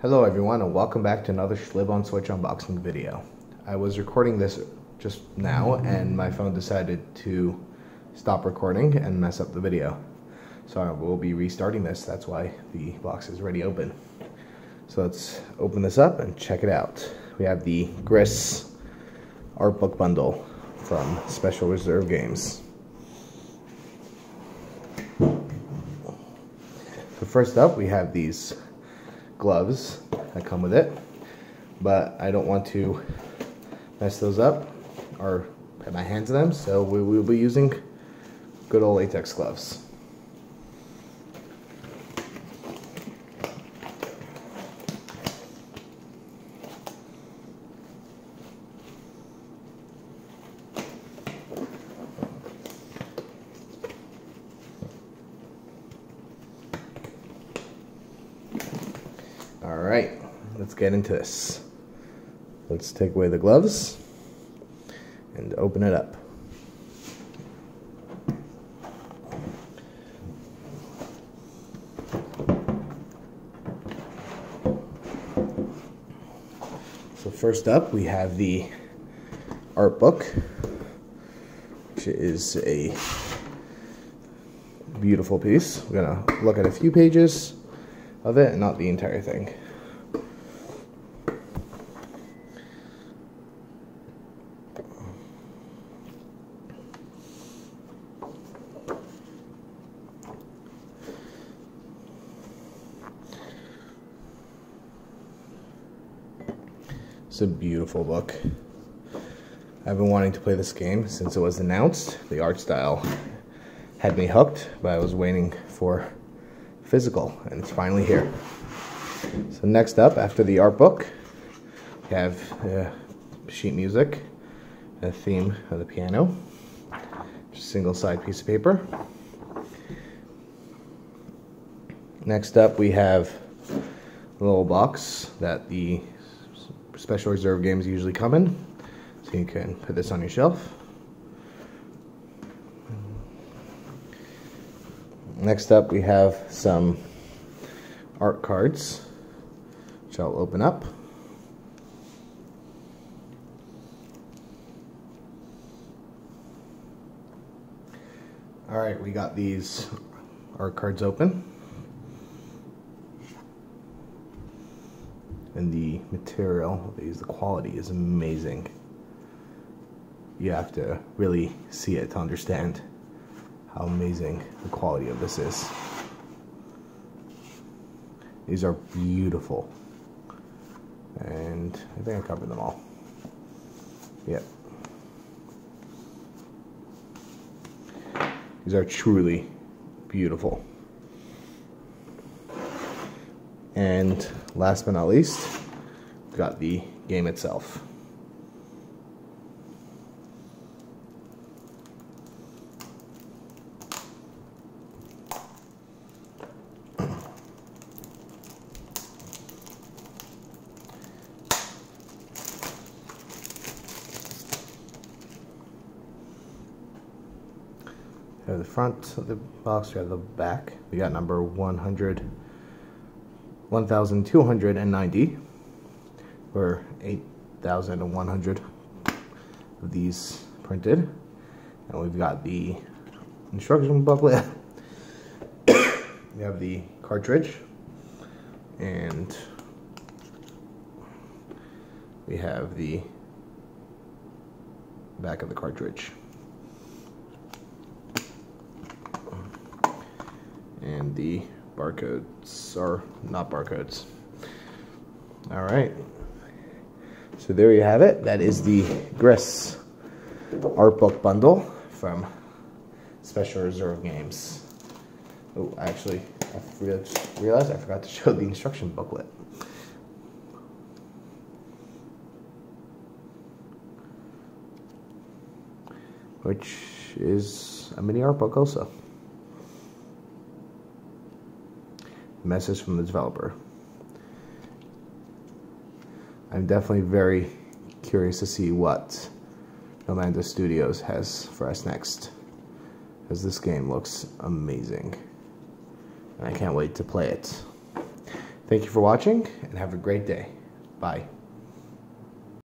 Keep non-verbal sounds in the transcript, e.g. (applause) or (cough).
Hello everyone and welcome back to another Shlib on Switch unboxing video. I was recording this just now and my phone decided to stop recording and mess up the video. So I will be restarting this, that's why the box is already open. So let's open this up and check it out. We have the Gris art book bundle from Special Reserve Games. So first up we have these gloves that come with it. But I don't want to mess those up or put my hands in them, so we will be using good old latex gloves. All right, let's get into this. Let's take away the gloves and open it up. So first up, we have the art book, which is a beautiful piece. We're gonna look at a few pages of it not the entire thing. It's a beautiful book. I've been wanting to play this game since it was announced. The art style had me hooked, but I was waiting for physical, and it's finally here. So next up, after the art book, we have uh, sheet music, a theme of the piano, just single side piece of paper. Next up, we have a little box that the special reserve games usually come in, so you can put this on your shelf. Next up, we have some art cards, which I'll open up. All right, we got these art cards open. And the material, these, the quality is amazing. You have to really see it to understand how amazing the quality of this is. These are beautiful. And I think I covered them all. Yep. These are truly beautiful. And last but not least, we've got the game itself. The front of the box, we have the back. We got number 100, 1290 or 8100 of these printed. And we've got the instruction booklet. (coughs) we have the cartridge and we have the back of the cartridge. and the barcodes are not barcodes. All right. So there you have it. That is the Gris art book bundle from Special Reserve Games. Oh, actually, I realized I forgot to show the instruction booklet. Which is a mini art book also. Message from the developer. I'm definitely very curious to see what Nomada Studios has for us next, as this game looks amazing. And I can't wait to play it. Thank you for watching and have a great day. Bye.